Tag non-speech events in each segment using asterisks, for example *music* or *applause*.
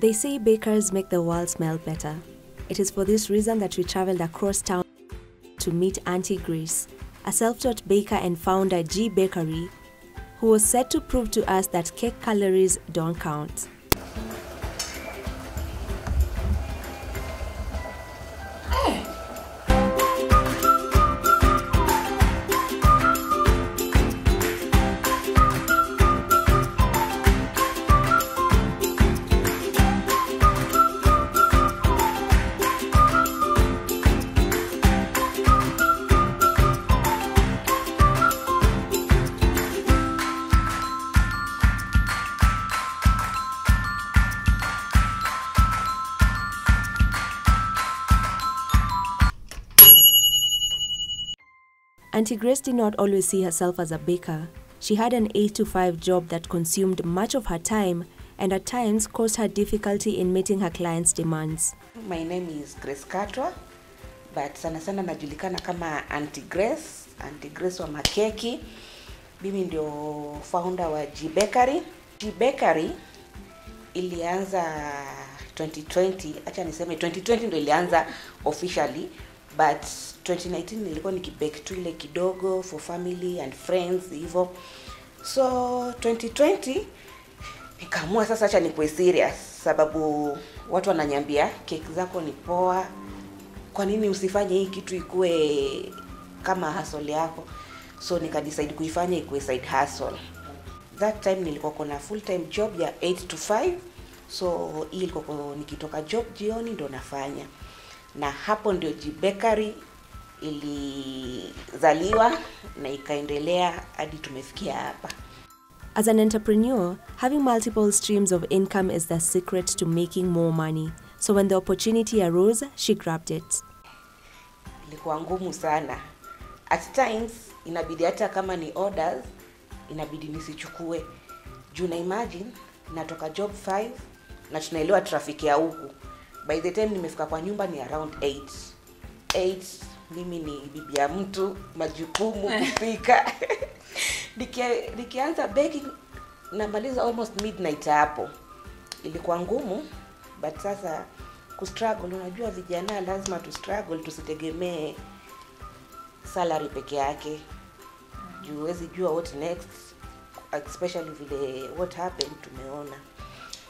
They say bakers make the world smell better. It is for this reason that we traveled across town to meet Auntie Grace, a self taught baker and founder G Bakery, who was set to prove to us that cake calories don't count. Auntie Grace did not always see herself as a baker. She had an 8 to 5 job that consumed much of her time and at times caused her difficulty in meeting her clients' demands. My name is Grace Katwa, but sana sana najulikana kama Auntie Grace, Auntie Grace wa makeki. Mimi ndio founder wa G Bakery. G Bakery ilianza 2020, acha niseme 2020 ndio ilianza officially but 2019 nilikuwa nikibake tu ile kidogo for family and friends hivyo. So 2020 nikaamua sasa acha nikuwe serious sababu watu wananyambia keki zako ni poa. Kwa nini usifanye hii kitu ikuwe kama hustle yako? So nikadecide kuifanya ikuwe side hustle. That time nilikuwa kona full time job ya 8 to 5 so hii ilikuwa nikitoka job jioni ndo nafanya na hapo ndio Bakery ilizaliwa na ikaendelea hadi tumefikia hapa As an entrepreneur, having multiple streams of income is the secret to making more money. So when the opportunity arose, she grabbed it. ilikuwa ngumu sana at times inabidi hata kama ni orders inabidi nisichukue juu na imagine natoka job 5 na tunaelewa trafiki ya huku by the time nimefika kwa nyumba ni around 8 8 mimi ni bibi ya mtu majukumu *laughs* kupika. *laughs* Nikia- nikianza baking namaliza almost midnight hapo. Ilikuwa ngumu but sasa kustruggle unajua vijana lazima tu struggle tusitegemee salary peke yake. Juu huwezi jua what next especially vile what happened tumeona.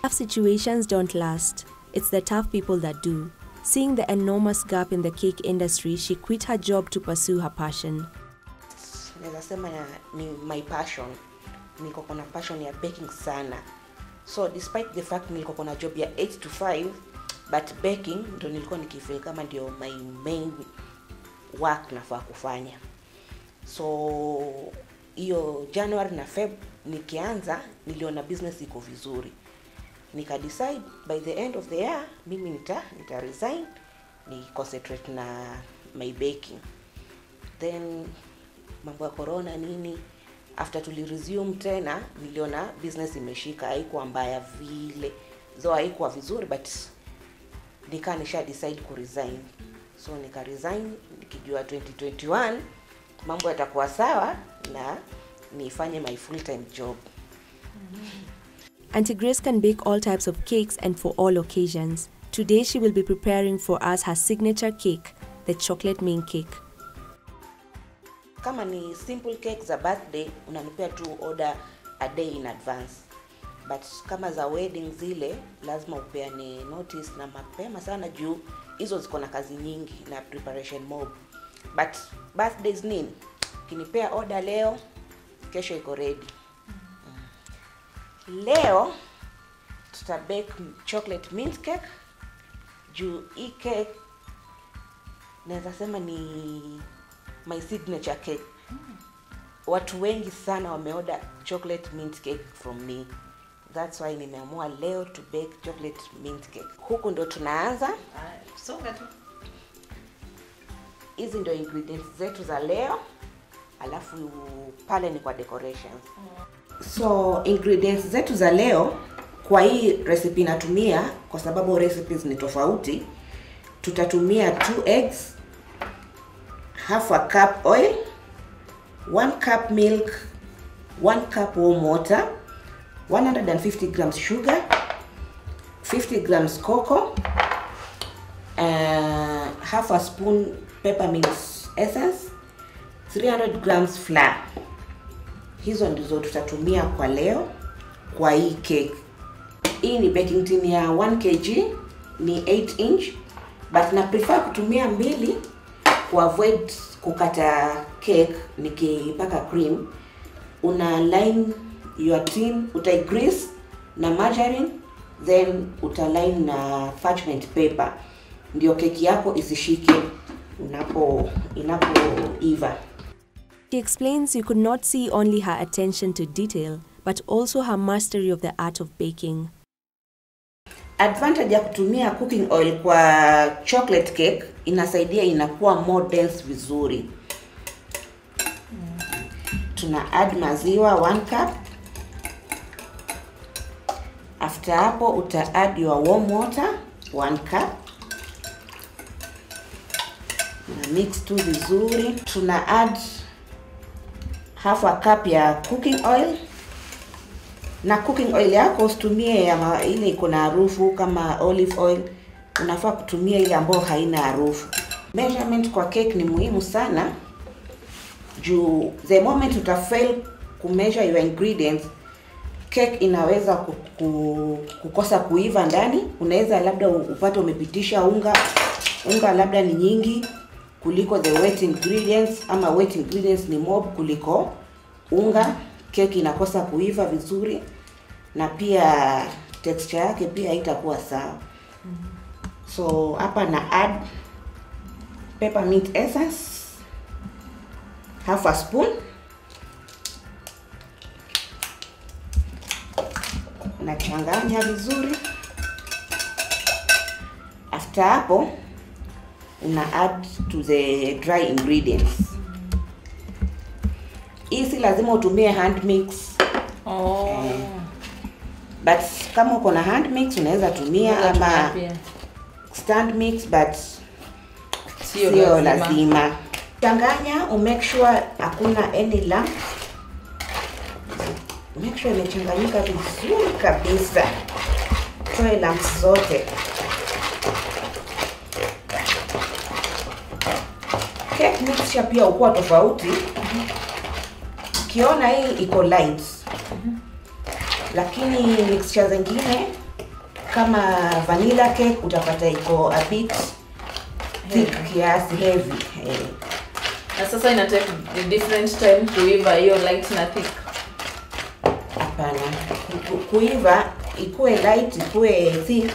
Tough situations don't last. It's the tough people that do. Seeing the enormous gap in the cake industry, she quit her job to pursue her passion. na- my passion niko kona passion ya baking sana so despite the fact nilikuwa kona job ya 8 to 5 but baking ndo nilikuwa nikifeel kama ndio my main work nafaa kufanya so hiyo january na feb nikianza niliona business iko vizuri nika decide by the end of the year mimi nita, nita resign ni concentrate na my baking. Then mambo ya corona nini after tuli resume tena niliona business imeshika haikuwa mbaya vile. Zo haikuwa vizuri but nikaa nisha decide ku resign. So nika resign nikijua 2021 mambo yatakuwa sawa na nifanye my full time job Auntie Grace can bake all types of cakes and for all occasions. Today, she will be preparing for us her signature cake, the chocolate main cake. kama ni simple cake za birthday unanipea tu order a day in advance but kama za wedding zile lazima upeane notice na mapema sana juu hizo ziko na kazi nyingi na preparation mob but birthdays nini ukinipea order leo kesho iko ready. Leo tuta bake chocolate mint cake. Juu hii cake naweza sema ni my signature cake. Watu wengi sana wameoda chocolate mint cake from me. Thats why nimeamua leo to bake chocolate mint cake. Huku ndo tunaanza. Songa tu. Hizi ndo ingredients zetu za leo. Alafu pale ni kwa decorations so ingredients zetu za leo kwa hii recipe natumia kwa sababu recipes ni tofauti tutatumia 2 eggs half a cup oil 1 cup milk 1 cup warm water 150 grams sugar 50 grams cocoa uh, half a spoon peppermint essence 300 grams flour hizo ndizo tutatumia kwa leo kwa hii cake. Hii ni baking tin ya 1 kg ni 8 inch but na prefer kutumia mbili kuavoid kukata cake nikipaka cream. Una line your tin utaigrease na margarine then utaline na parchment paper. Ndio keki yako isishike unapo inapoiva She explains you could not see only her attention to detail, but also her mastery of the art of baking. advantage ya kutumia cooking oil kwa chocolate cake inasaidia inakuwa more dense vizuri. Tuna add maziwa 1 cup. After hapo uta add your warm water 1 cup. Na mix tu vizuri. Tuna add half a cup ya cooking oil. Na cooking oil yako usitumie ya ile iko na harufu kama olive oil. Unafaa kutumia ile ambayo haina harufu. Measurement kwa cake ni muhimu sana. Juu the moment utafail kumeasure your ingredients cake inaweza ku, ku, kukosa kuiva ndani. Unaweza labda upate umepitisha unga. Unga labda ni nyingi kuliko the wet ingredients ama wet ingredients ni mob kuliko unga. Keki inakosa kuiva vizuri na pia texture yake pia haitakuwa sawa. So hapa na add peppermint essence half a spoon nachanganya vizuri. After hapo una add to the dry ingredients. Hii si lazima utumie hand mix. Oh. but kama uko na hand mix unaweza tumia ama stand mix but Sio sio lazima. lazima. Changanya umake sure hakuna any lump. Make sure imechanganyika vizuri kabisa. Toe lumps zote cake mixture pia ukuwa tofauti. Ukiona hii iko light. Lakini mixture zingine kama vanilla cake utapata iko a bit thick kiasi heavy. Eh. na sasa ina take the different time kuiva hiyo light na thick? Hapana. Ku- ku- kuiva ikuwe light ikuwe thick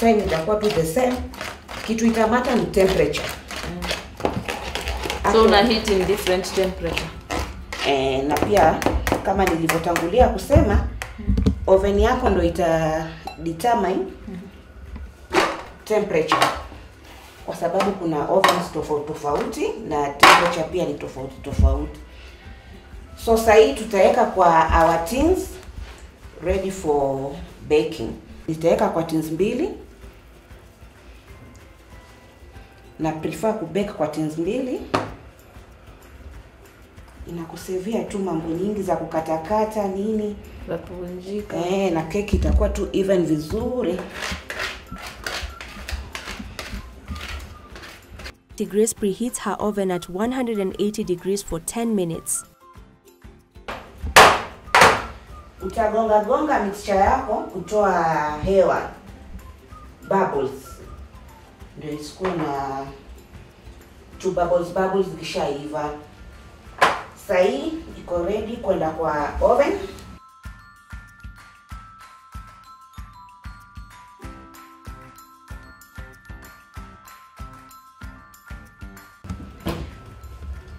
time itakuwa tu the same. Kitu itamata ni temperature so una heat in different temperature. Eh, na pia kama nilivyotangulia kusema oven yako ndo ita determine temperature. Kwa sababu kuna ovens tofauti tofauti na temperature pia ni tofauti tofauti. So sasa hii tutaweka kwa our tins ready for baking. Nitaweka kwa tins mbili. Na prefer kubake kwa tins mbili inakusevia tu mambo nyingi za kukatakata nini. Za kuvunjika eh, na keki itakuwa tu even vizuri. Grace preheats her oven at 180 degrees for 10 minutes. utagonga gonga mixture yako kutoa hewa. Bubbles. Ndio isikuwe na tu bubbles. Bubbles zikishaiva sahii iko ready kwenda kwa oven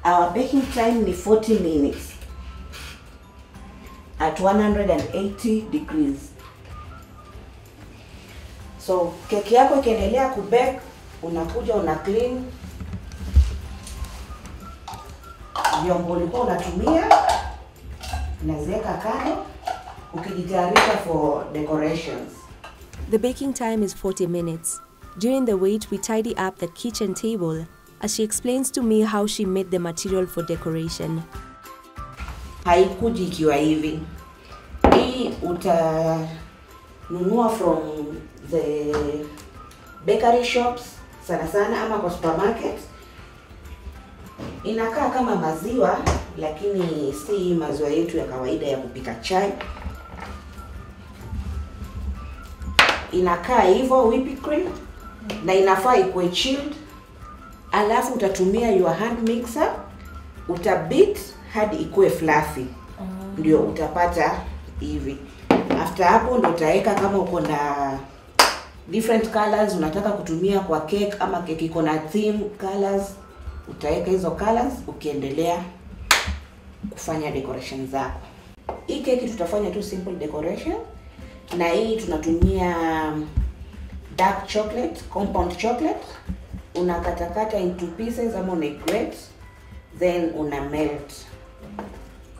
our baking time ni 40 minutes at 180 degrees. So keki yako ikiendelea kubake unakuja una clean vyombo ulikuwa unatumia unaziweka kando ukijitayarisha for decorations The baking time is 40 minutes. During the wait, we tidy up the kitchen table as she explains to me how she made the material for decoration. haikuji ikiwa hivi hii utanunua from the bakery shops sana sana ama kwa supermarket inakaa kama maziwa lakini si maziwa yetu ya kawaida ya kupika chai. Inakaa hivyo whipped cream na inafaa ikuwe chilled. Alafu utatumia your hand mixer utabit hadi ikuwe fluffy. Ndio utapata hivi. After hapo ndio utaweka kama uko na different colors unataka kutumia kwa cake ama cake iko na theme colors utaweka hizo colors ukiendelea kufanya decoration zako. Hii keki tutafanya tu simple decoration na hii tunatumia dark chocolate compound chocolate. Unakatakata into pieces ama una grate then una melt.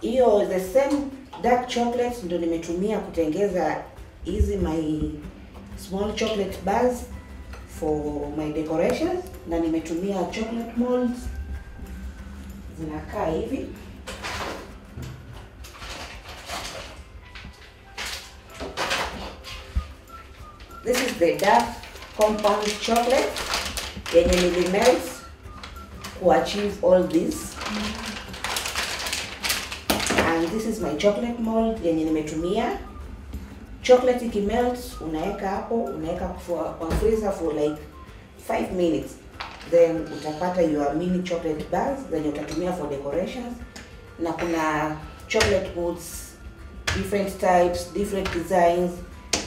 Hiyo the same dark chocolate ndo nimetumia kutengeza hizi my small chocolate bars for my decorations na nimetumia chocolate molds. Zinakaa hivi. This is the dark compound chocolate yenye nilimelt kuachieve all this. And this is my chocolate mold yenye nimetumia chocolate ikimelt unaweka hapo unaweka kwa freezer for like 5 minutes. Then utapata your mini chocolate bars zenye utatumia for decorations. Na kuna chocolate boots different types different designs.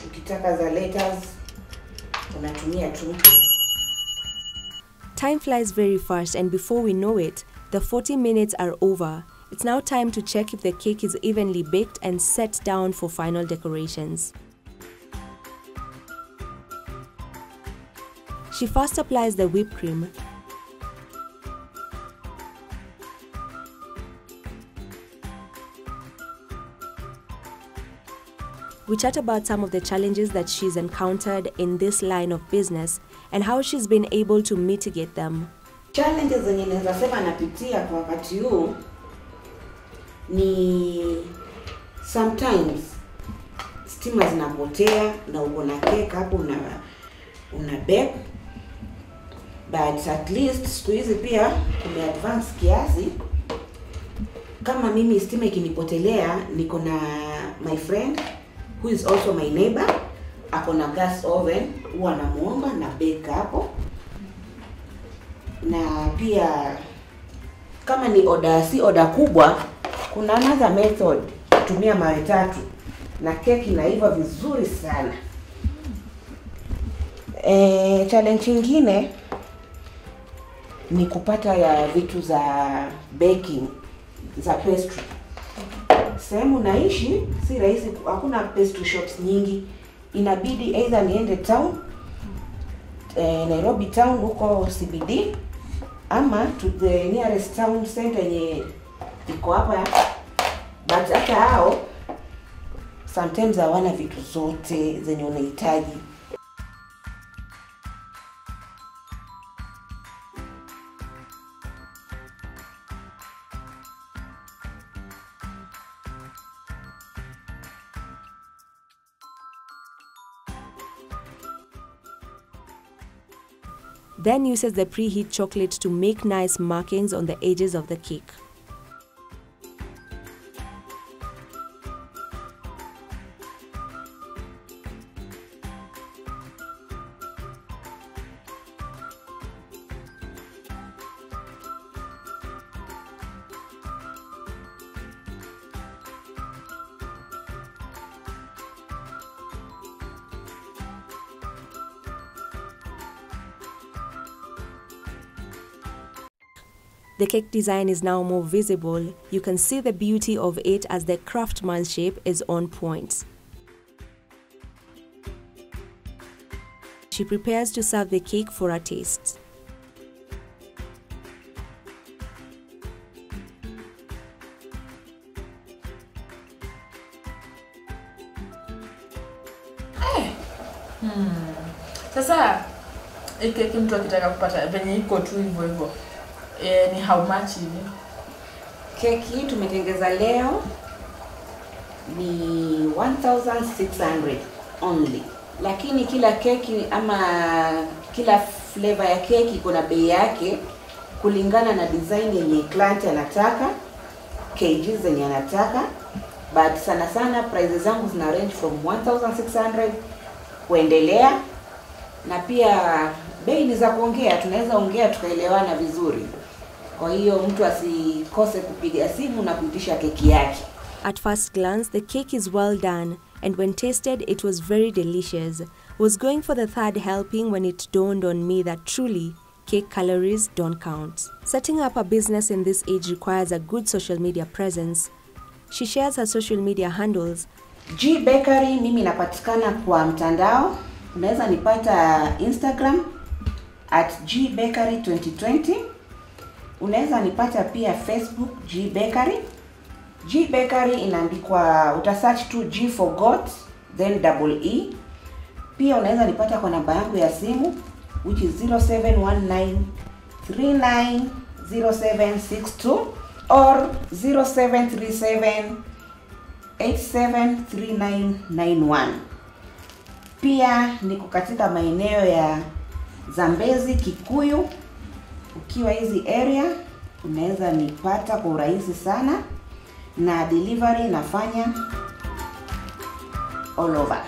Ukitaka za letters unatumia tu. Time flies very fast, and before we know it, the 40 minutes are over. It's now time to check if the cake is evenly baked and set down for final decorations. She first applies the whipped cream. We chat about some of the challenges that she's encountered in this line of business and how she's been able to mitigate them. challenges zenye naweza sema napitia kwa wakati huu ni sometimes stima zinapotea na uko na keka hapo una una bake but at least siku hizi pia kume advance kiasi. Kama mimi stima ikinipotelea niko na my friend who is also my neighbor ako na gas oven huwa namuomba na bake hapo. Na pia kama ni oda si oda kubwa kuna another method kutumia mawe tatu. Na keki inaiva vizuri sana. E, challenge nyingine ni kupata ya vitu za baking za pastry. Sehemu naishi si rahisi hakuna pastry shops nyingi. Inabidi either niende town eh, Nairobi town huko CBD ama to the nearest town center yenye iko hapa but hata hao sometimes hawana vitu zote zenye unahitaji Then uses the preheat chocolate to make nice markings on the edges of the cake. The cake design is now more visible. You can see the beauty of it as the craftsmanship is on point. She prepares to serve the cake for a taste. Hmm. sasa hii keki mtu akitaka kupata venye iko tu hivyo hivyo e, ni how much hivi? Keki tumetengeza leo ni 1600 only. Lakini kila keki ama kila flavor ya keki kuna na bei yake kulingana na design yenye client anataka kg zenye anataka. But sana sana prices zangu zina range from 1600 kuendelea. Na pia bei ni za kuongea tunaweza ongea tukaelewana vizuri kwa hiyo mtu asikose kupiga simu na kuitisha keki yake At first glance, the cake is well done, and when tasted, it was very delicious. Was going for the third helping when it dawned on me that truly, cake calories don't count. Setting up a business in this age requires a good social media presence. She shares her social media handles G Bakery mimi napatikana kwa mtandao. Unaweza nipata Instagram at G Bakery 2020. Unaweza nipata pia Facebook G Bakery. G Bakery inaandikwa utasearch tu G for goat then double E. Pia unaweza nipata kwa namba yangu ya simu which is 0719 390762 or 0737 873991. Pia niko katika maeneo ya Zambezi, Kikuyu. Ukiwa hizi area unaweza nipata kwa urahisi sana, na delivery nafanya all over.